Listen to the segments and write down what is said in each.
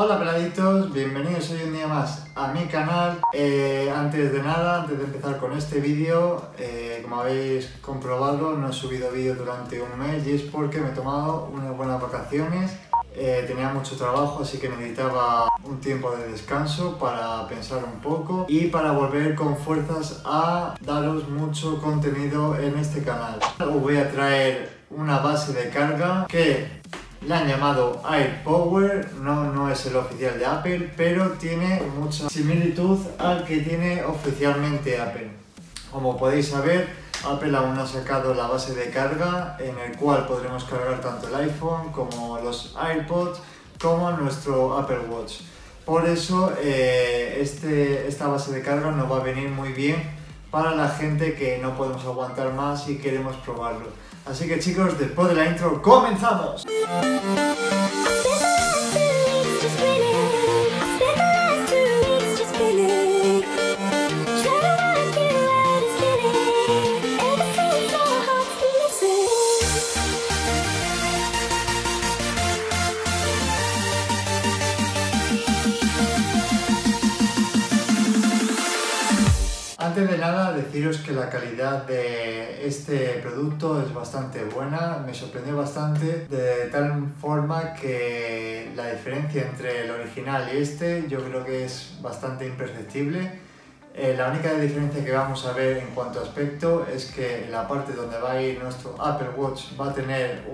Hola peladitos, bienvenidos hoy un día más a mi canal. Eh, antes de nada, antes de empezar con este vídeo, eh, como habéis comprobado, no he subido vídeo durante un mes y es porque me he tomado unas buenas vacaciones. Eh, tenía mucho trabajo, así que necesitaba un tiempo de descanso para pensar un poco y para volver con fuerzas a daros mucho contenido en este canal. Os voy a traer una base de carga que le han llamado AirPower, no, no es el oficial de Apple, pero tiene mucha similitud al que tiene oficialmente Apple. Como podéis saber, Apple aún no ha sacado la base de carga en el cual podremos cargar tanto el iPhone como los AirPods como nuestro Apple Watch. Por eso eh, este, esta base de carga nos va a venir muy bien para la gente que no podemos aguantar más y queremos probarlo. Así que chicos, después de la intro, ¡comenzamos! Deciros que la calidad de este producto es bastante buena, me sorprendió bastante, de tal forma que la diferencia entre el original y este yo creo que es bastante imperceptible. Eh, la única diferencia que vamos a ver en cuanto a aspecto es que la parte donde va a ir nuestro Apple Watch va a tener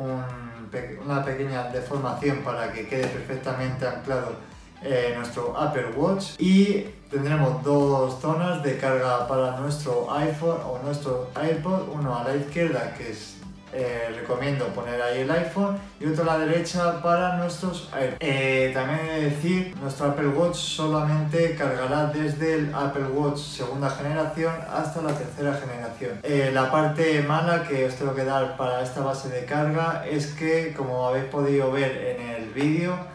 una pequeña deformación para que quede perfectamente anclado eh, nuestro Apple Watch y tendremos dos zonas de carga para nuestro iPhone o nuestro iPod, uno a la izquierda que es eh, recomiendo poner ahí el iPhone y otro a la derecha para nuestros AirPods. Eh, también he de decir, nuestro Apple Watch solamente cargará desde el Apple Watch segunda generación hasta la tercera generación. la parte mala que os tengo que dar para esta base de carga es que, como habéis podido ver en el vídeo,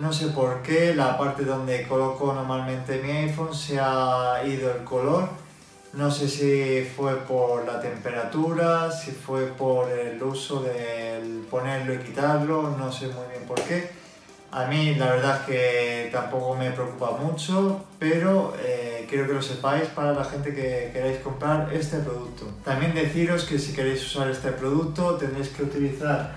no sé por qué, la parte donde coloco normalmente mi iPhone se ha ido el color. No sé si fue por la temperatura, si fue por el uso del ponerlo y quitarlo, no sé muy bien por qué. A mí la verdad es que tampoco me preocupa mucho, pero eh, quiero que lo sepáis para la gente que queráis comprar este producto. También deciros que si queréis usar este producto tendréis que utilizar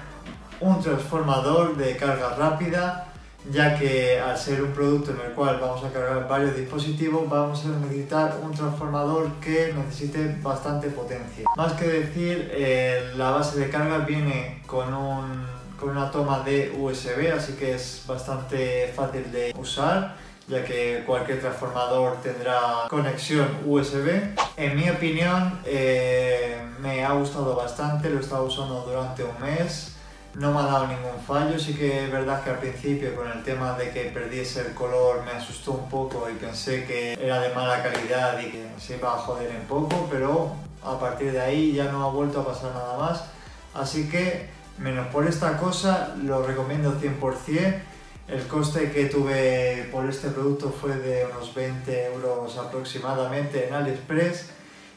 un transformador de carga rápida ya que al ser un producto en el cual vamos a cargar varios dispositivos vamos a necesitar un transformador que necesite bastante potencia. Más que decir, eh, la base de carga viene con, un, con una toma de USB, así que es bastante fácil de usar ya que cualquier transformador tendrá conexión USB. En mi opinión eh, me ha gustado bastante, lo he estado usando durante un mes no me ha dado ningún fallo, sí que es verdad que al principio con el tema de que perdiese el color me asustó un poco y pensé que era de mala calidad y que se iba a joder un poco, pero a partir de ahí ya no ha vuelto a pasar nada más, así que menos por esta cosa lo recomiendo 100%, el coste que tuve por este producto fue de unos 20 euros aproximadamente en AliExpress,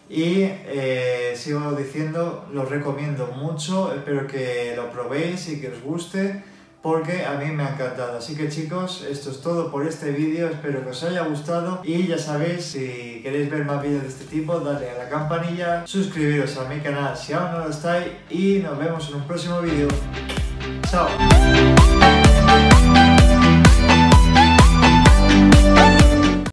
y eh, sigo diciendo, los recomiendo mucho, espero que lo probéis y que os guste porque a mí me ha encantado. Así que chicos, esto es todo por este vídeo, espero que os haya gustado y ya sabéis, si queréis ver más vídeos de este tipo, dale a la campanilla, suscribiros a mi canal si aún no lo estáis y nos vemos en un próximo vídeo. ¡Chao!